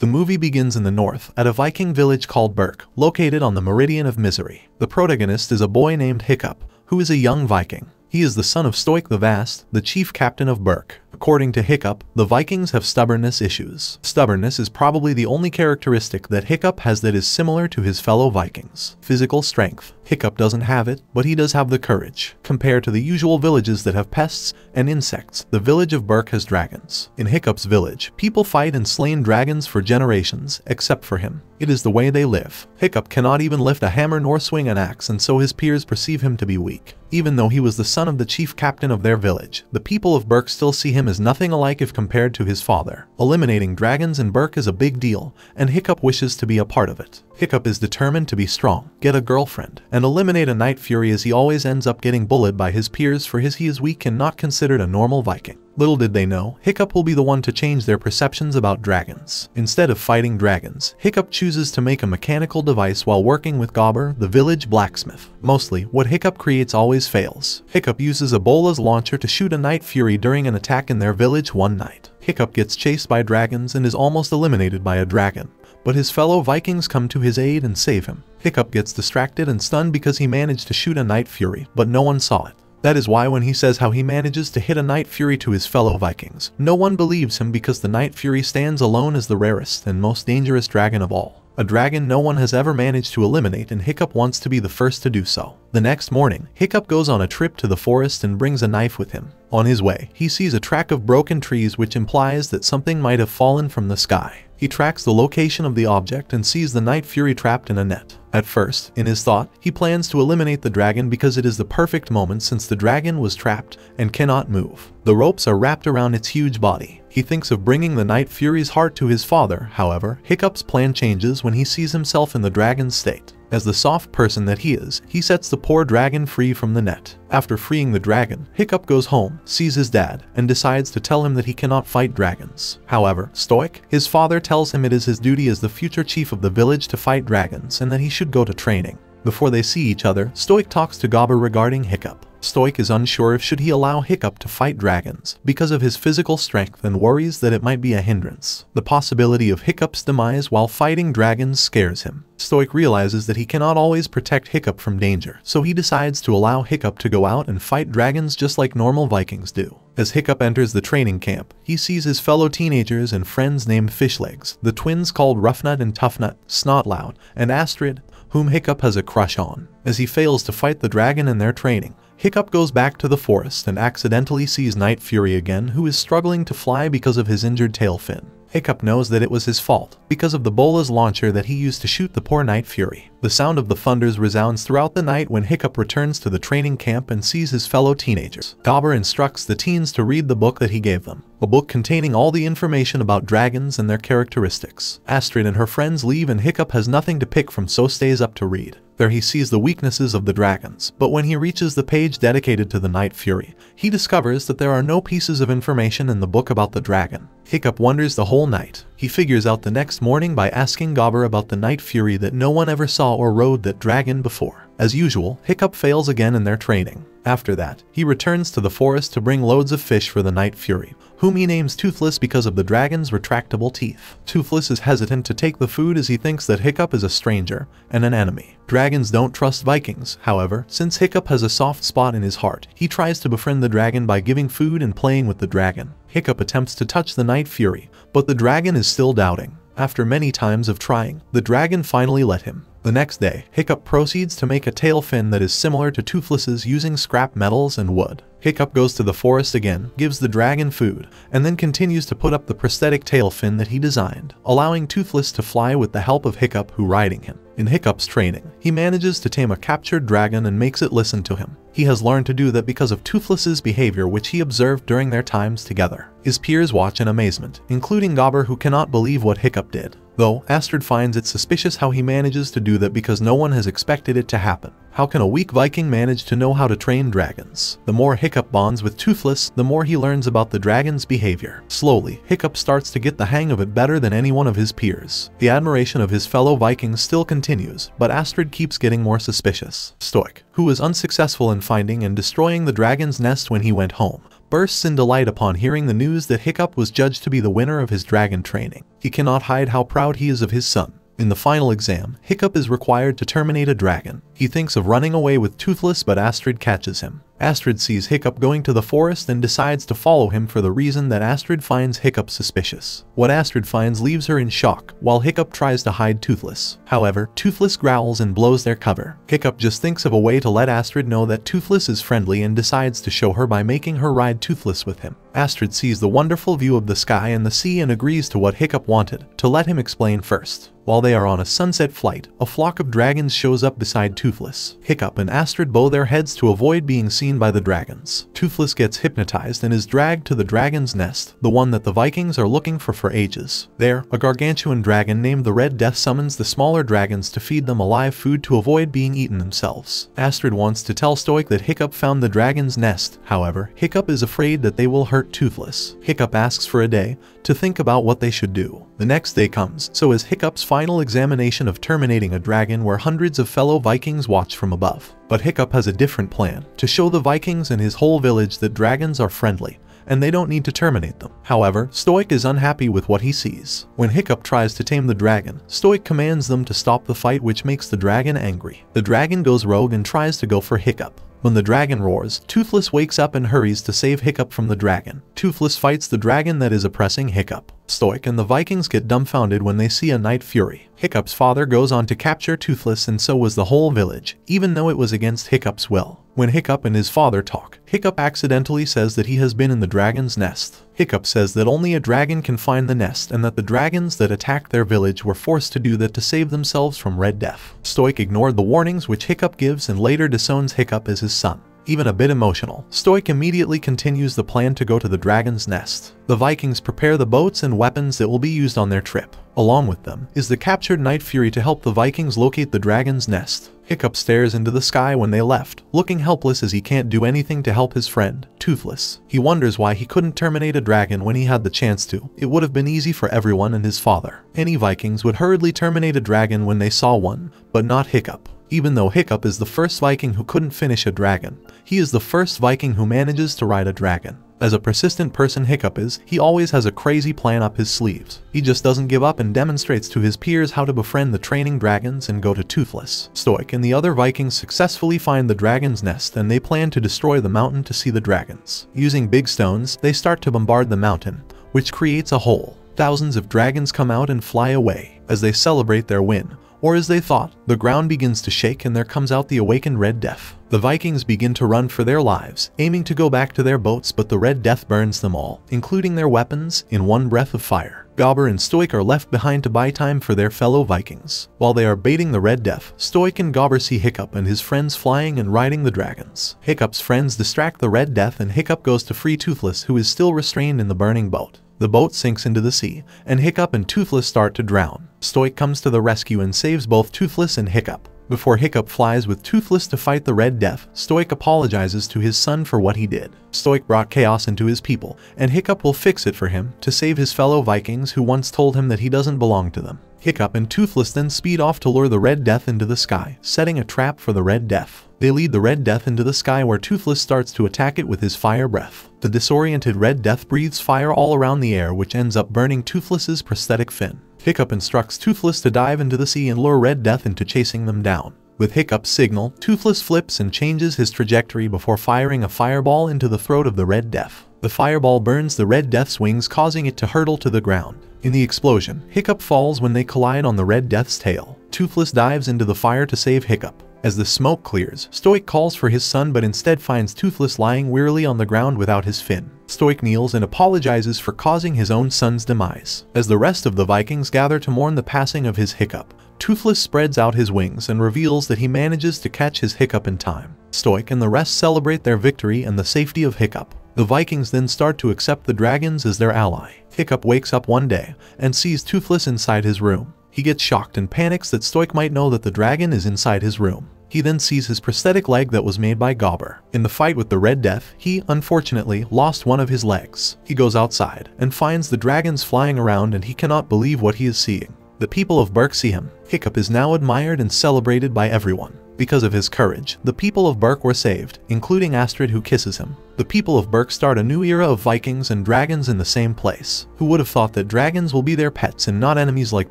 The movie begins in the north, at a Viking village called Berk, located on the Meridian of Misery. The protagonist is a boy named Hiccup, who is a young Viking. He is the son of Stoick the Vast, the chief captain of Berk. According to Hiccup, the Vikings have stubbornness issues. Stubbornness is probably the only characteristic that Hiccup has that is similar to his fellow Vikings. Physical strength. Hiccup doesn't have it, but he does have the courage. Compared to the usual villages that have pests and insects, the village of Berk has dragons. In Hiccup's village, people fight and slain dragons for generations, except for him. It is the way they live. Hiccup cannot even lift a hammer nor swing an axe and so his peers perceive him to be weak. Even though he was the son of the chief captain of their village, the people of Berk still see him as nothing alike if compared to his father. Eliminating dragons in Berk is a big deal, and Hiccup wishes to be a part of it. Hiccup is determined to be strong, get a girlfriend, and eliminate a Night Fury as he always ends up getting bullied by his peers for his he is weak and not considered a normal Viking. Little did they know, Hiccup will be the one to change their perceptions about dragons. Instead of fighting dragons, Hiccup chooses to make a mechanical device while working with Gobber, the village blacksmith. Mostly, what Hiccup creates always fails. Hiccup uses Ebola's launcher to shoot a Night Fury during an attack in their village one night. Hiccup gets chased by dragons and is almost eliminated by a dragon but his fellow Vikings come to his aid and save him. Hiccup gets distracted and stunned because he managed to shoot a Night Fury, but no one saw it. That is why when he says how he manages to hit a Night Fury to his fellow Vikings, no one believes him because the Night Fury stands alone as the rarest and most dangerous dragon of all. A dragon no one has ever managed to eliminate and Hiccup wants to be the first to do so. The next morning, Hiccup goes on a trip to the forest and brings a knife with him. On his way, he sees a track of broken trees which implies that something might have fallen from the sky. He tracks the location of the object and sees the Night Fury trapped in a net. At first, in his thought, he plans to eliminate the dragon because it is the perfect moment since the dragon was trapped and cannot move. The ropes are wrapped around its huge body. He thinks of bringing the Night Fury's heart to his father, however, Hiccup's plan changes when he sees himself in the dragon's state. As the soft person that he is, he sets the poor dragon free from the net. After freeing the dragon, Hiccup goes home, sees his dad, and decides to tell him that he cannot fight dragons. However, Stoick, his father tells him it is his duty as the future chief of the village to fight dragons and that he should go to training. Before they see each other, Stoick talks to Gobber regarding Hiccup. Stoick is unsure if should he allow Hiccup to fight dragons because of his physical strength and worries that it might be a hindrance. The possibility of Hiccup's demise while fighting dragons scares him. Stoick realizes that he cannot always protect Hiccup from danger, so he decides to allow Hiccup to go out and fight dragons just like normal Vikings do. As Hiccup enters the training camp, he sees his fellow teenagers and friends named Fishlegs, the twins called Ruffnut and Tuffnut, Snotlout, and Astrid, whom Hiccup has a crush on. As he fails to fight the dragon in their training, Hiccup goes back to the forest and accidentally sees Night Fury again who is struggling to fly because of his injured tail fin. Hiccup knows that it was his fault, because of the Bola's launcher that he used to shoot the poor Night Fury. The sound of the thunders resounds throughout the night when Hiccup returns to the training camp and sees his fellow teenagers. Gobber instructs the teens to read the book that he gave them, a book containing all the information about dragons and their characteristics. Astrid and her friends leave and Hiccup has nothing to pick from so stays up to read. There he sees the weaknesses of the dragons, but when he reaches the page dedicated to the Night Fury, he discovers that there are no pieces of information in the book about the dragon. Hiccup wonders the whole night. He figures out the next morning by asking Gobber about the Night Fury that no one ever saw or rode that dragon before. As usual, Hiccup fails again in their training. After that, he returns to the forest to bring loads of fish for the Night Fury, whom he names Toothless because of the dragon's retractable teeth. Toothless is hesitant to take the food as he thinks that Hiccup is a stranger and an enemy. Dragons don't trust Vikings, however, since Hiccup has a soft spot in his heart, he tries to befriend the dragon by giving food and playing with the dragon. Hiccup attempts to touch the Night Fury, but the dragon is still doubting. After many times of trying, the dragon finally let him. The next day, Hiccup proceeds to make a tail fin that is similar to Toothless's using scrap metals and wood. Hiccup goes to the forest again, gives the dragon food, and then continues to put up the prosthetic tail fin that he designed, allowing Toothless to fly with the help of Hiccup who riding him. In Hiccup's training, he manages to tame a captured dragon and makes it listen to him. He has learned to do that because of Toothless's behavior which he observed during their times together. His peers watch in amazement, including Gobber who cannot believe what Hiccup did. Though, Astrid finds it suspicious how he manages to do that because no one has expected it to happen. How can a weak Viking manage to know how to train dragons? The more Hiccup bonds with Toothless, the more he learns about the dragon's behavior. Slowly, Hiccup starts to get the hang of it better than any one of his peers. The admiration of his fellow Vikings still continues, but Astrid keeps getting more suspicious. Stoick, who was unsuccessful in finding and destroying the dragon's nest when he went home, bursts in delight upon hearing the news that Hiccup was judged to be the winner of his dragon training. He cannot hide how proud he is of his son. In the final exam, Hiccup is required to terminate a dragon. He thinks of running away with Toothless but Astrid catches him. Astrid sees Hiccup going to the forest and decides to follow him for the reason that Astrid finds Hiccup suspicious. What Astrid finds leaves her in shock, while Hiccup tries to hide Toothless. However, Toothless growls and blows their cover. Hiccup just thinks of a way to let Astrid know that Toothless is friendly and decides to show her by making her ride Toothless with him. Astrid sees the wonderful view of the sky and the sea and agrees to what Hiccup wanted, to let him explain first. While they are on a sunset flight, a flock of dragons shows up beside Toothless. Hiccup and Astrid bow their heads to avoid being seen by the dragons. Toothless gets hypnotized and is dragged to the dragon's nest, the one that the Vikings are looking for for ages. There, a gargantuan dragon named the Red Death summons the smaller dragons to feed them alive food to avoid being eaten themselves. Astrid wants to tell Stoick that Hiccup found the dragon's nest, however, Hiccup is afraid that they will hurt Toothless. Hiccup asks for a day to think about what they should do. The next day comes, so is Hiccup's final examination of terminating a dragon where hundreds of fellow Vikings watch from above. But Hiccup has a different plan, to show the Vikings and his whole village that dragons are friendly, and they don't need to terminate them. However, Stoick is unhappy with what he sees. When Hiccup tries to tame the dragon, Stoick commands them to stop the fight which makes the dragon angry. The dragon goes rogue and tries to go for Hiccup. When the dragon roars, Toothless wakes up and hurries to save Hiccup from the dragon. Toothless fights the dragon that is oppressing Hiccup. Stoick and the Vikings get dumbfounded when they see a Night Fury. Hiccup's father goes on to capture Toothless and so was the whole village, even though it was against Hiccup's will. When Hiccup and his father talk, Hiccup accidentally says that he has been in the dragon's nest. Hiccup says that only a dragon can find the nest and that the dragons that attacked their village were forced to do that to save themselves from Red Death. Stoick ignored the warnings which Hiccup gives and later disowns Hiccup as his son even a bit emotional. Stoick immediately continues the plan to go to the dragon's nest. The Vikings prepare the boats and weapons that will be used on their trip. Along with them is the captured Night Fury to help the Vikings locate the dragon's nest. Hiccup stares into the sky when they left, looking helpless as he can't do anything to help his friend, Toothless. He wonders why he couldn't terminate a dragon when he had the chance to. It would have been easy for everyone and his father. Any Vikings would hurriedly terminate a dragon when they saw one, but not Hiccup. Even though Hiccup is the first Viking who couldn't finish a dragon, he is the first Viking who manages to ride a dragon. As a persistent person Hiccup is, he always has a crazy plan up his sleeves. He just doesn't give up and demonstrates to his peers how to befriend the training dragons and go to Toothless. Stoick and the other Vikings successfully find the dragon's nest and they plan to destroy the mountain to see the dragons. Using big stones, they start to bombard the mountain, which creates a hole. Thousands of dragons come out and fly away as they celebrate their win, or as they thought, the ground begins to shake and there comes out the awakened Red Death. The Vikings begin to run for their lives, aiming to go back to their boats but the Red Death burns them all, including their weapons, in one breath of fire. Gobber and Stoick are left behind to buy time for their fellow Vikings. While they are baiting the Red Death, Stoick and Gobber see Hiccup and his friends flying and riding the dragons. Hiccup's friends distract the Red Death and Hiccup goes to free Toothless who is still restrained in the burning boat. The boat sinks into the sea, and Hiccup and Toothless start to drown. Stoick comes to the rescue and saves both Toothless and Hiccup. Before Hiccup flies with Toothless to fight the Red Death, Stoick apologizes to his son for what he did. Stoick brought chaos into his people, and Hiccup will fix it for him to save his fellow Vikings who once told him that he doesn't belong to them. Hiccup and Toothless then speed off to lure the Red Death into the sky, setting a trap for the Red Death. They lead the Red Death into the sky where Toothless starts to attack it with his fire breath. The disoriented Red Death breathes fire all around the air which ends up burning Toothless's prosthetic fin. Hiccup instructs Toothless to dive into the sea and lure Red Death into chasing them down. With Hiccup's signal, Toothless flips and changes his trajectory before firing a fireball into the throat of the Red Death. The fireball burns the Red Death's wings causing it to hurtle to the ground. In the explosion, Hiccup falls when they collide on the Red Death's tail. Toothless dives into the fire to save Hiccup. As the smoke clears, Stoick calls for his son but instead finds Toothless lying wearily on the ground without his fin. Stoick kneels and apologizes for causing his own son's demise. As the rest of the Vikings gather to mourn the passing of his Hiccup, Toothless spreads out his wings and reveals that he manages to catch his Hiccup in time. Stoick and the rest celebrate their victory and the safety of Hiccup. The Vikings then start to accept the dragons as their ally. Hiccup wakes up one day and sees Toothless inside his room. He gets shocked and panics that Stoick might know that the dragon is inside his room. He then sees his prosthetic leg that was made by Gobber. In the fight with the Red Death, he, unfortunately, lost one of his legs. He goes outside and finds the dragons flying around and he cannot believe what he is seeing. The people of Berk see him. Hiccup is now admired and celebrated by everyone. Because of his courage, the people of Berk were saved, including Astrid who kisses him. The people of Berk start a new era of Vikings and dragons in the same place. Who would have thought that dragons will be their pets and not enemies like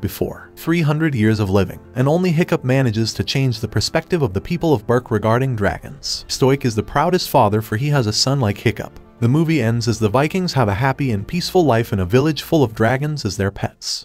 before? 300 years of living, and only Hiccup manages to change the perspective of the people of Berk regarding dragons. Stoick is the proudest father for he has a son like Hiccup. The movie ends as the Vikings have a happy and peaceful life in a village full of dragons as their pets.